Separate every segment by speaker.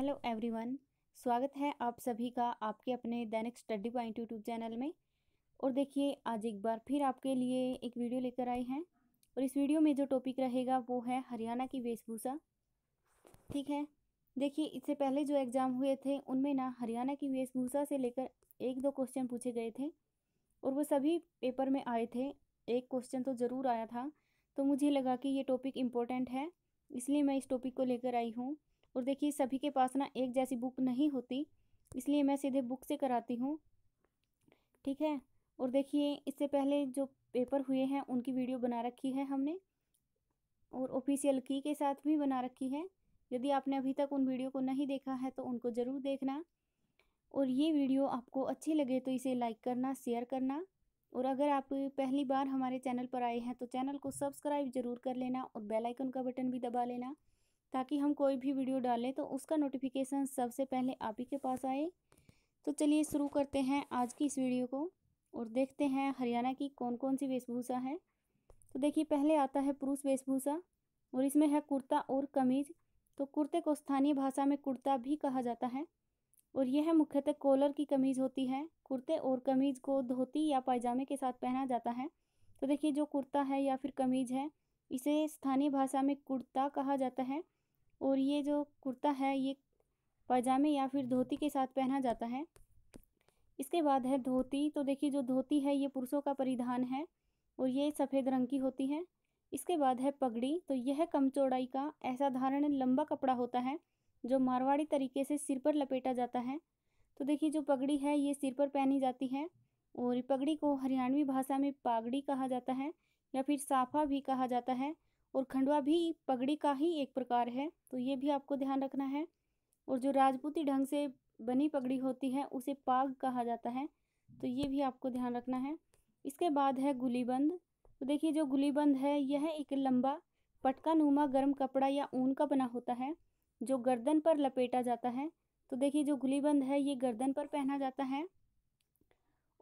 Speaker 1: Hello everyone स्वागत है आप सभी का आपके अपने दैनिक स्टडी पॉइंट यूट्यूब चैनल में। और देखिए, आज एक बार फिर आपके लिए एक वीडियो लेकर आए हैं। और इस वीडियो में जो टॉपिक रहेगा वो है हरियाणा की वेशभूषा। ठीक है? देखिए, इससे पहले जो एग्ज़ाम हुए थे, उनमें ना हरियाणा की वेशभूषा से लेकर एक दो क्वेश्चन पूछे गए थे। और वो सभी पेपर में आए थे। एक क्वेश्चन तो ज़रूर आया था। तो मुझे लगा कि ये टॉपिक इम्पोर्टेंट है, इसलिए मैं इस टॉपिक को लेकर आई हूँ। और देखिए, सभी के पास ना एक जैसी बुक नहीं होती, इसलिए मैं सीधे बुक से कराती हूँ। ठीक है? और देखिए, इससे पहले जो पेपर हुए हैं, उनकी वीडियो बना रखी है हमने और ऑफिशियल की के साथ भी बना रखी है। यदि आपने अभी तक उन वीडियो को नहीं देखा है तो उनको ज़रूर देखना। और ये वीडियो आपको अच्छी लगे तो इसे लाइक करना, शेयर करना। और अगर आप पहली बार हमारे चैनल पर आए हैं तो चैनल को सब्सक्राइब ज़रूर कर लेना और बेल आइकन का बटन भी दबा लेना। ताकि हम कोई भी वीडियो डालें तो उसका नोटिफिकेशन सबसे पहले आप ही के पास आए। तो चलिए शुरू करते हैं आज की इस वीडियो को और देखते हैं हरियाणा की कौन कौन सी वेशभूषा है। तो देखिए, पहले आता है पुरुष वेशभूषा और इसमें है कुर्ता और कमीज। तो कुर्ते को स्थानीय भाषा में कुर्ता भी कहा जाता है और यह मुख्यतः कॉलर की कमीज़ होती है। कुर्ते और कमीज़ को धोती या पायजामे के साथ पहना जाता है। तो देखिए, जो कुर्ता है या फिर कमीज़ है, इसे स्थानीय भाषा में कुर्ता कहा जाता है। और ये जो कुर्ता है, ये पजामे या फिर धोती के साथ पहना जाता है। इसके बाद है धोती। तो देखिए, जो धोती है, ये पुरुषों का परिधान है और ये सफ़ेद रंग की होती है। इसके बाद है पगड़ी। तो यह कम चौड़ाई का ऐसा धारण लंबा कपड़ा होता है, जो मारवाड़ी तरीके से सिर पर लपेटा जाता है। तो देखिए, जो पगड़ी है, ये सिर पर पहनी जाती है और पगड़ी को हरियाणवी भाषा में पागड़ी कहा जाता है या फिर साफा भी कहा जाता है। और खंडवा भी पगड़ी का ही एक प्रकार है तो ये भी आपको ध्यान रखना है। और जो राजपूती ढंग से बनी पगड़ी होती है, उसे पाग कहा जाता है तो ये भी आपको ध्यान रखना है। इसके बाद है गुलीबंद तो देखिए जो गुलीबंद है, यह एक लंबा पटका नुमा गर्म कपड़ा या ऊन का बना होता है, जो गर्दन पर लपेटा जाता है। तो देखिए जो गुलीबंद है, ये गर्दन पर पहना जाता है।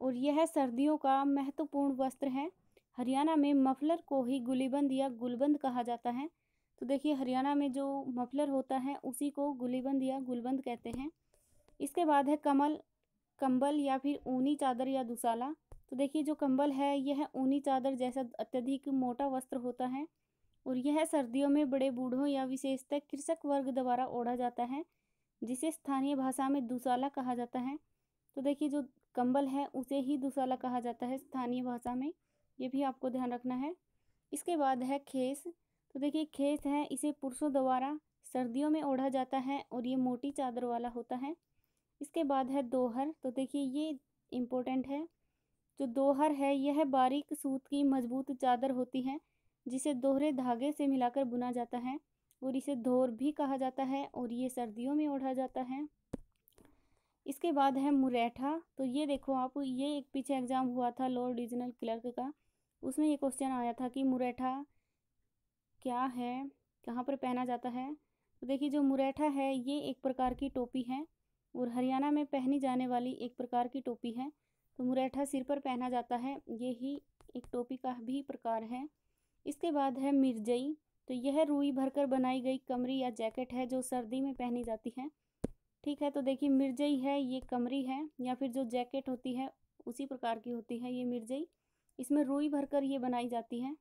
Speaker 1: और यह सर्दियों का महत्वपूर्ण वस्त्र है हरियाणा में मफलर को ही गुलीबंद या गुलबंद कहा जाता है। तो देखिए, हरियाणा में जो मफलर होता है, उसी को गुलीबंद या गुलबंद कहते हैं। इसके बाद है कमल, कंबल या फिर ऊनी चादर या दुसाला। तो देखिए, जो कंबल है, यह ऊनी चादर जैसा अत्यधिक मोटा वस्त्र होता है और यह सर्दियों में बड़े बूढ़ों या विशेषतः कृषक वर्ग द्वारा ओढ़ा जाता है, जिसे स्थानीय भाषा में दुसाला कहा जाता है। तो देखिए, जो कंबल है, उसे ही दुसाला कहा जाता है स्थानीय भाषा में। ये भी आपको ध्यान रखना है। इसके बाद है खेस। तो देखिए खेस है, इसे पुरुषों द्वारा सर्दियों में ओढ़ा जाता है और ये मोटी चादर वाला होता है। इसके बाद है दोहर। तो देखिए ये इम्पोर्टेंट है। जो दोहर है, यह बारीक सूत की मज़बूत चादर होती है, जिसे दोहरे धागे से मिलाकर बुना जाता है और इसे धोर भी कहा जाता है और ये सर्दियों में ओढ़ा जाता है। इसके बाद है मुरैठा। तो ये देखो आप, ये एक पीछे एग्ज़ाम हुआ था लोअर डिविजनल क्लर्क का। उसमें ये क्वेश्चन आया था कि मुरैठा क्या है? कहाँ पर पहना जाता है? तो देखिए, जो मुरैठा है, ये एक प्रकार की टोपी है और हरियाणा में पहनी जाने वाली एक प्रकार की टोपी है। तो मुरैठा सिर पर पहना जाता है, ये ही एक टोपी का भी प्रकार है। इसके बाद है मिर्जई तो यह रुई भरकर बनाई गई कमरी या जैकेट है जो सर्दी में पहनी जाती है। ठीक है तो देखिए, मिर्जई है, ये कमरी है या फिर जो जैकेट होती है, उसी प्रकार की होती है ये मिर्जई। इसमें रुई भरकर ये बनाई जाती है।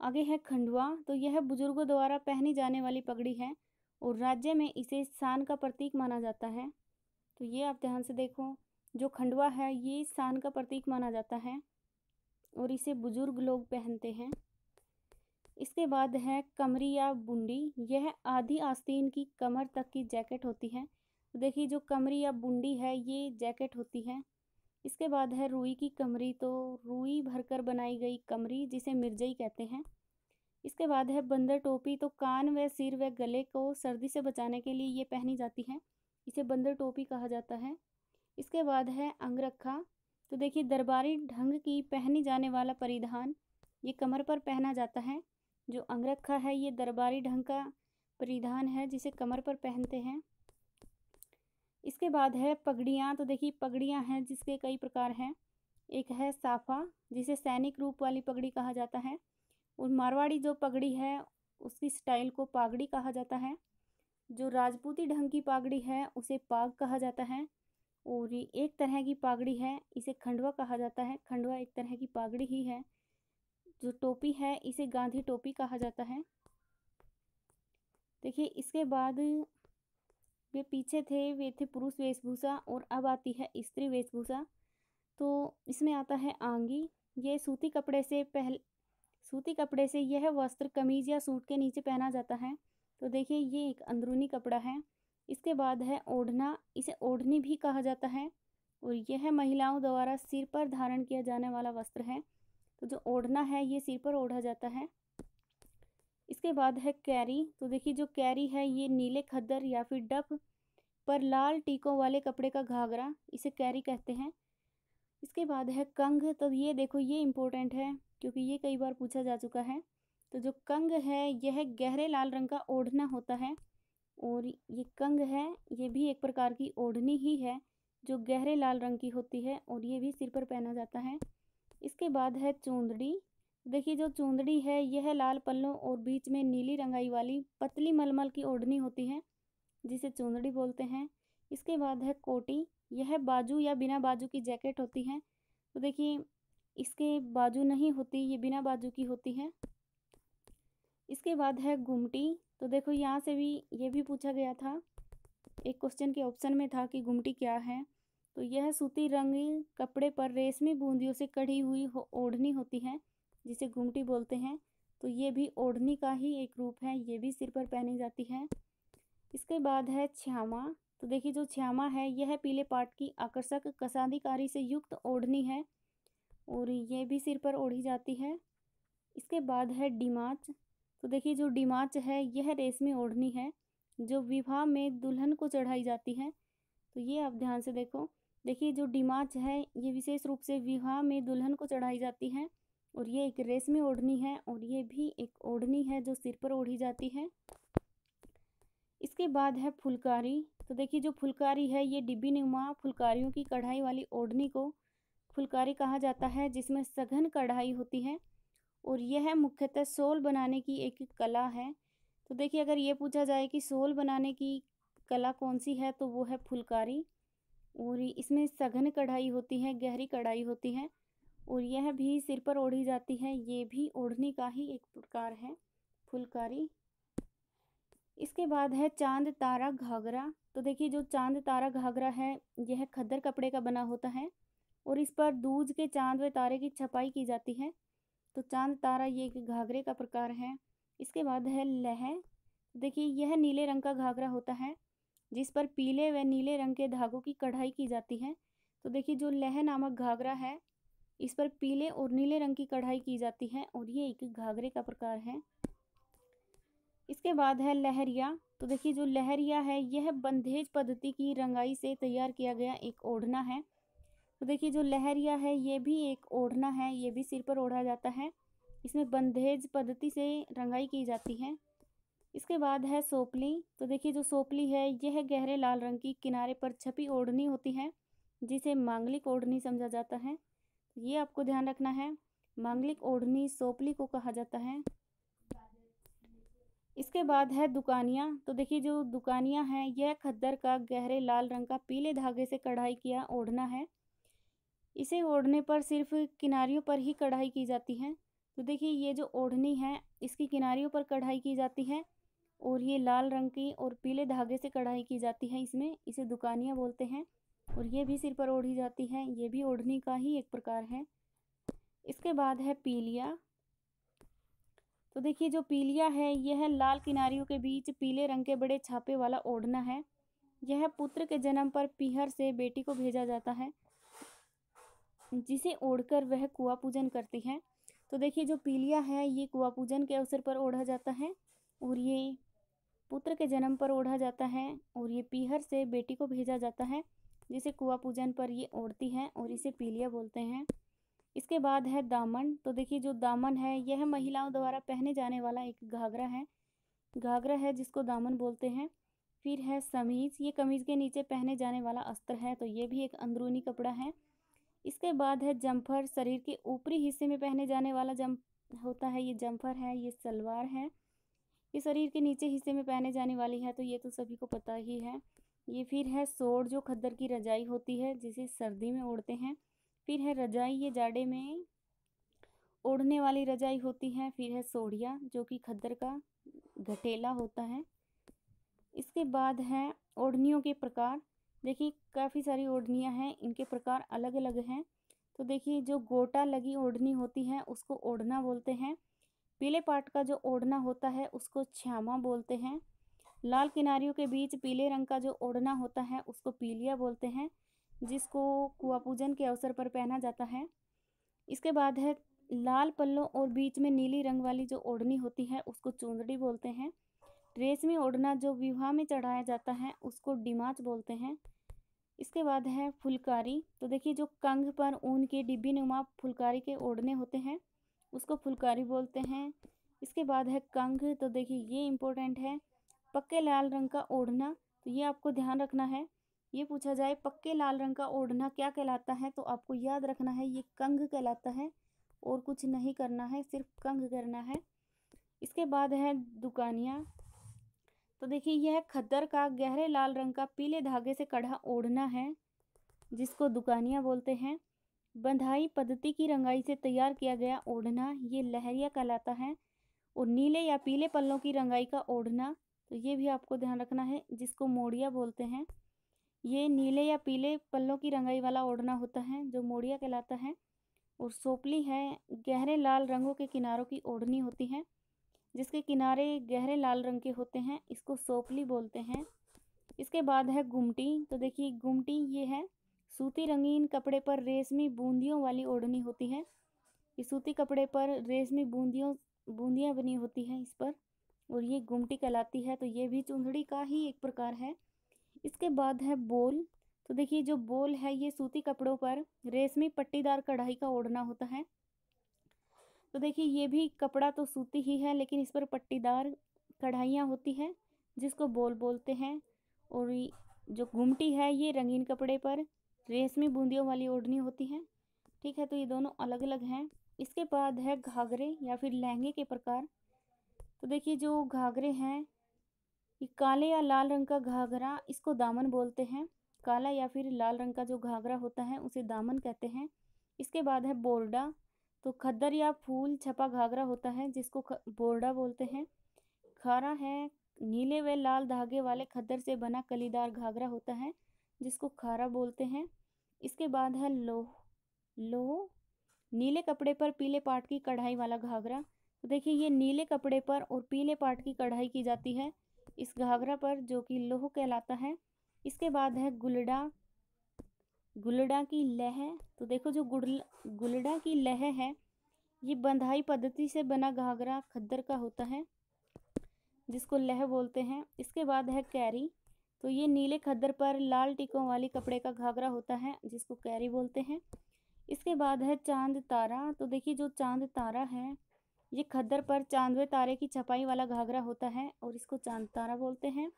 Speaker 1: आगे है खंडवा तो यह बुज़ुर्गों द्वारा पहनी जाने वाली पगड़ी है और राज्य में इसे शान का प्रतीक माना जाता है। तो ये आप ध्यान से देखो, जो खंडवा है, ये शान का प्रतीक माना जाता है और इसे बुज़ुर्ग लोग पहनते हैं। इसके बाद है कमरी या बुंडी, यह आधी आस्तीन की कमर तक की जैकेट होती है। तो देखिए, जो कमरी या बुंडी है, ये जैकेट होती है। इसके बाद है रुई की कमरी तो रुई भरकर बनाई गई कमरी, जिसे मिर्जई कहते हैं। इसके बाद है बंदर टोपी तो कान व सिर व गले को सर्दी से बचाने के लिए ये पहनी जाती है। इसे बंदर टोपी कहा जाता है। इसके बाद है अंगरखा तो देखिए दरबारी ढंग की पहनी जाने वाला परिधान, ये कमर पर पहना जाता है। जो अंगरखा है, ये दरबारी ढंग का परिधान है, जिसे कमर पर पहनते हैं। इसके बाद है पगड़ियाँ तो देखिए पगड़ियाँ हैं जिसके कई प्रकार हैं। एक है साफा, जिसे सैनिक रूप वाली पगड़ी कहा जाता है। और मारवाड़ी जो पगड़ी है, उसकी स्टाइल को पागड़ी कहा जाता है। जो राजपूती ढंग की पागड़ी है, उसे पाग कहा जाता है। और ये एक तरह की पागड़ी है, इसे खंडवा कहा जाता है। खंडवा एक तरह की पागड़ी ही है। जो टोपी है, इसे गांधी टोपी कहा जाता है। देखिए, इसके बाद वे पीछे थे, वे थे पुरुष वेशभूषा और अब आती है स्त्री वेशभूषा। तो इसमें आता है आंगी। ये सूती कपड़े से पहले, सूती कपड़े से यह वस्त्र कमीज या सूट के नीचे पहना जाता है। तो देखिए, ये एक अंदरूनी कपड़ा है। इसके बाद है ओढ़ना। इसे ओढ़नी भी कहा जाता है और यह महिलाओं द्वारा सिर पर धारण किया जाने वाला वस्त्र है। तो जो ओढ़ना है, ये सिर पर ओढ़ा जाता है। इसके बाद है कैरी। तो देखिए, जो कैरी है, ये नीले खद्दर या फिर डफ पर लाल टीकों वाले कपड़े का घाघरा, इसे कैरी कहते हैं। इसके बाद है कंग। तो ये देखो, ये इम्पोर्टेंट है, क्योंकि ये कई बार पूछा जा चुका है। तो जो कंग है, यह गहरे लाल रंग का ओढ़ना होता है, और ये कंग है, ये भी एक प्रकार की ओढ़नी ही है, जो गहरे लाल रंग की होती है, और ये भी सिर पर पहना जाता है। इसके बाद है चूंदड़ी। देखिए, जो चूंदड़ी है, यह लाल पल्लों और बीच में नीली रंगाई वाली पतली मलमल की ओढ़नी होती है, जिसे चूंदड़ी बोलते हैं। इसके बाद है कोटी। यह बाजू या बिना बाजू की जैकेट होती है। तो देखिए, इसके बाजू नहीं होती, ये बिना बाजू की होती है। इसके बाद है घुमटी। तो देखो, यहाँ से भी, ये भी पूछा गया था, एक क्वेश्चन के ऑप्शन में था कि गुमटी क्या है। तो यह सूती रंगी कपड़े पर रेशमी बूंदियों से कढ़ी हुई हो, ओढ़नी होती है। जिसे घुमटी बोलते हैं तो ये भी ओढ़नी का ही एक रूप है, ये भी सिर पर पहनी जाती है। इसके बाद है छ्यामा तो देखिए जो छ्यामा है, यह पीले पाट की आकर्षक कसादीकारी से युक्त ओढ़नी है और ये भी सिर पर ओढ़ी जाती है। इसके बाद है डिमाच तो देखिए जो डिमाच है, यह रेशमी ओढ़नी है, जो विवाह में दुल्हन को चढ़ाई जाती है। तो ये आप ध्यान से देखो, देखिए जो डिमाच है, ये विशेष रूप से विवाह में दुल्हन को चढ़ाई जाती है। और ये एक रेशमी ओढ़नी है और ये भी एक ओढ़नी है जो सिर पर ओढ़ी जाती है। इसके बाद है फुलकारी। तो देखिए जो फुलकारी है, ये डिब्बी नुमा फुलकारियों की कढ़ाई वाली ओढ़नी को फुलकारी कहा जाता है, जिसमें सघन कढ़ाई होती है और यह मुख्यतः सोल बनाने की एक कला है। तो देखिए अगर ये पूछा जाए कि सोल बनाने की कला कौन सी है तो वो है फुलकारी और इसमें सघन कढ़ाई होती है, गहरी कढ़ाई होती है। और यह भी सिर पर ओढ़ी जाती है। ये भी ओढ़नी का ही एक प्रकार है, फुलकारी। इसके बाद है चाँद तारा घाघरा। तो देखिए, जो चाँद तारा घाघरा है, यह खद्दर कपड़े का बना होता है और इस पर दूज के चाँद व तारे की छपाई की जाती है। तो चाँद तारा ये एक घाघरे का प्रकार है। इसके बाद है लह। देखिए, यह नीले रंग का घाघरा होता है, जिस पर पीले व नीले रंग के धागों की कढ़ाई की जाती है। तो देखिए, जो लह नामक घाघरा है इस पर पीले और नीले रंग की कढ़ाई की जाती है और ये एक घाघरे का प्रकार है। इसके बाद है लहरिया। तो देखिए, जो लहरिया है, यह बंधेज पद्धति की रंगाई से तैयार किया गया एक ओढ़ना है। तो देखिए, जो लहरिया है, ये भी एक ओढ़ना है, ये भी सिर पर ओढ़ा जाता है। इसमें बंधेज पद्धति से रंगाई की जाती है। इसके बाद है सोपली। तो देखिए, जो सोपली है, यह गहरे लाल रंग की किनारे पर छपी ओढ़नी होती है, जिसे मांगलिक ओढ़नी समझा जाता है। ये आपको ध्यान रखना है। मांगलिक ओढ़नी सोपली को कहा जाता है। इसके बाद है दुकानियाँ। तो देखिए जो दुकानियाँ हैं, यह खद्दर का गहरे लाल रंग का पीले धागे से कढ़ाई किया ओढ़ना है। इसे ओढ़ने पर सिर्फ़ किनारियों पर ही कढ़ाई की जाती है। तो देखिए ये जो ओढ़नी है, इसकी किनारियों पर कढ़ाई की जाती है और ये लाल रंग की और पीले धागे से कढ़ाई की जाती है इसमें। इसे दुकानियाँ बोलते हैं। और ये भी सिर पर ओढ़ी जाती है। ये भी ओढ़नी का ही एक प्रकार है। इसके बाद है पीलिया। तो देखिए, जो पीलिया है, यह लाल किनारियों के बीच पीले रंग के बड़े छापे वाला ओढ़ना है। यह पुत्र के जन्म पर पीहर से बेटी को भेजा जाता है, जिसे ओढ़कर वह कुआ पूजन करती है। तो देखिए, जो पीलिया है, ये कुआ पूजन के अवसर पर ओढ़ा जाता है और ये पुत्र के जन्म पर ओढ़ा जाता है और ये पीहर से बेटी को भेजा जाता है। जिसे कुआ पूजन पर ये ओढ़ती है और इसे पीलिया बोलते हैं। इसके बाद है दामन। तो देखिए, जो दामन है, यह महिलाओं द्वारा पहने जाने वाला एक घाघरा है। घाघरा है जिसको दामन बोलते हैं। फिर है समीज। ये कमीज़ के नीचे पहने जाने वाला अस्त्र है तो ये भी एक अंदरूनी कपड़ा है। इसके बाद है जम्फर शरीर के ऊपरी हिस्से में पहने जाने वाला जम होता है, ये जम्फर है, ये सलवार है। ये शरीर के नीचे हिस्से में पहने जाने वाली है तो ये तो सभी को पता ही है। ये फिर है सोड़ जो खद्दर की रजाई होती है, जिसे सर्दी में ओढ़ते हैं। फिर है रजाई, ये जाड़े में ओढ़ने वाली रजाई होती है। फिर है सोढ़िया, जो कि खद्दर का घटेला होता है। इसके बाद है ओढ़नियों के प्रकार। देखिए, काफ़ी सारी ओढ़नियाँ हैं, इनके प्रकार अलग अलग हैं। तो देखिए, जो गोटा लगी ओढ़नी होती है, उसको ओढ़ना बोलते हैं। पीले पाट का जो ओढ़ना होता है, उसको छ्यामा बोलते हैं। लाल किनारियों के बीच पीले रंग का जो ओढ़ना होता है, उसको पीलिया बोलते हैं, जिसको कुआ पूजन के अवसर पर पहना जाता है। इसके बाद है, लाल पल्लों और बीच में नीली रंग वाली जो ओढ़नी होती है, उसको चूंदड़ी बोलते हैं। रेशमी ओढ़ना जो विवाह में चढ़ाया जाता है, उसको डिमाच बोलते हैं। इसके बाद है, फुलकारी। तो देखिए, जो कंग पर ऊन के डिब्बी नुमा फुलकारी के ओढ़ने होते हैं, उसको फुलकारी बोलते हैं। इसके बाद है कंग तो देखिए, ये इम्पोर्टेंट है। पक्के लाल रंग का ओढ़ना तो ये आपको ध्यान रखना है। ये पूछा जाए, पक्के लाल रंग का ओढ़ना क्या कहलाता है? तो आपको याद रखना है, ये कंग कहलाता है और कुछ नहीं करना है, सिर्फ़ कंग करना है। इसके बाद है दुकानिया। तो देखिए, यह खद्दर का गहरे लाल रंग का पीले धागे से कढ़ा ओढ़ना है, जिसको दुकानिया बोलते हैं। बंधाई पद्धति की रंगाई से तैयार किया गया ओढ़ना, ये लहरिया कहलाता है और नीले या पीले पल्लों की रंगाई का ओढ़ना तो ये भी आपको ध्यान रखना है, जिसको मोड़िया बोलते हैं। ये नीले या पीले पल्लों की रंगाई वाला ओढ़ना होता है, जो मोड़िया कहलाता है। और सोपली है, गहरे लाल रंगों के किनारों की ओढ़नी होती है, जिसके किनारे गहरे लाल रंग के होते हैं। इसको सोपली बोलते हैं। इसके बाद है गुमटी तो देखिए गुमटी ये है, सूती रंगीन कपड़े पर रेशमी बूंदियों वाली ओढ़नी होती है। ये सूती कपड़े पर रेशमी बूंदियों, बूंदियाँ बनी होती हैं इस पर। और ये गुमटी कहलाती है तो ये भी चुंदड़ी का ही एक प्रकार है। इसके बाद है बोल तो देखिए जो बोल है, ये सूती कपड़ों पर रेशमी पट्टीदार कढ़ाई का ओढ़ना होता है। तो देखिए ये भी कपड़ा तो सूती ही है, लेकिन इस पर पट्टीदार कढ़ाइयाँ होती हैं, जिसको बोल बोलते हैं। और जो घुमटी है, ये रंगीन कपड़े पर रेशमी बूंदियों वाली ओढ़नी होती है। ठीक है तो ये दोनों अलग अलग हैं। इसके बाद है घाघरे या फिर लहंगे के प्रकार। तो देखिए जो घाघरे हैं, ये काले या लाल रंग का घाघरा इसको दामन बोलते हैं। काला या फिर लाल रंग का जो घाघरा होता है, उसे दामन कहते हैं। इसके बाद है बोरडा तो खद्दर या फूल छपा घाघरा होता है, जिसको बोरडा बोलते हैं। खारा है, नीले व लाल धागे वाले खद्दर से बना कलीदार घाघरा होता है, जिसको खारा बोलते हैं। इसके बाद है लोह लोह, नीले कपड़े पर पीले पाट की कढ़ाई वाला घाघरा देखिए, ये नीले कपड़े पर और पीले पाट की कढ़ाई की जाती है। इस घाघरा पर जो कि लोह कहलाता है, इसके बाद है गुलडा। गुलडा की लह तो देखो जो गुड़ गुलडा की लह है, ये बंधाई पद्धति से बना घाघरा खद्दर का होता है, जिसको लह बोलते हैं। इसके बाद है कैरी तो ये नीले खद्दर पर लाल टिकों वाली कपड़े का घाघरा होता है, जिसको कैरी बोलते हैं। इसके बाद है चाँद तारा तो देखिए जो चाँद तारा है ये खद्दर पर चांदवे तारे की छपाई वाला घाघरा होता है और इसको चाँद तारा बोलते हैं।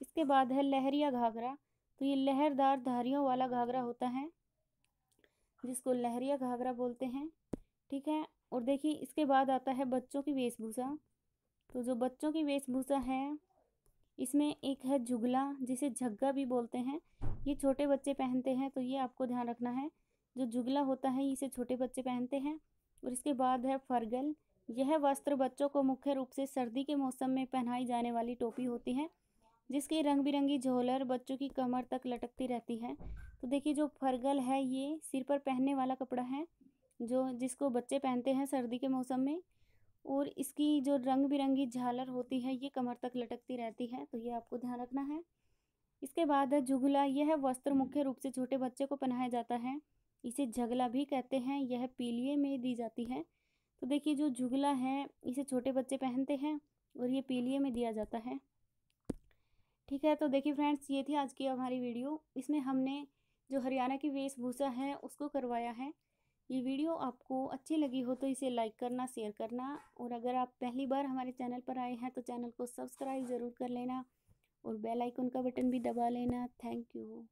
Speaker 1: इसके बाद है लहरिया घाघरा। तो ये लहरदार धारियों वाला घाघरा होता है, जिसको लहरिया घाघरा बोलते हैं। ठीक है, और देखिए, इसके बाद आता है बच्चों की वेशभूषा। तो जो बच्चों की वेशभूषा है, इसमें एक है झुगला जिसे झग्गा भी बोलते हैं। ये छोटे बच्चे पहनते हैं तो ये आपको ध्यान रखना है। जो झुगला होता है, इसे छोटे बच्चे पहनते हैं। और इसके बाद है फरगल यह वस्त्र बच्चों को मुख्य रूप से सर्दी के मौसम में पहनाई जाने वाली टोपी होती है, जिसकी रंग बिरंगी झोलर बच्चों की कमर तक लटकती रहती है। तो देखिए, जो फरगल है, ये सिर पर पहनने वाला कपड़ा है, जो जिसको बच्चे पहनते हैं सर्दी के मौसम में, और इसकी जो रंग बिरंगी झालर होती है, ये कमर तक लटकती रहती है। तो ये आपको ध्यान रखना है। इसके बाद है जुगला, यह वस्त्र मुख्य रूप से छोटे बच्चे को पहनाया जाता है। इसे झगला भी कहते हैं। यह पीलिए में दी जाती है। तो देखिए, जो झुगला है, इसे छोटे बच्चे पहनते हैं और ये पीलिए में दिया जाता है। ठीक है तो देखिए फ्रेंड्स, ये थी आज की हमारी वीडियो। इसमें हमने जो हरियाणा की वेशभूषा है, उसको करवाया है। ये वीडियो आपको अच्छी लगी हो तो इसे लाइक करना, शेयर करना और अगर आप पहली बार हमारे चैनल पर आए हैं तो चैनल को सब्सक्राइब ज़रूर कर लेना और बेल आइकन का बटन भी दबा लेना। Thank you.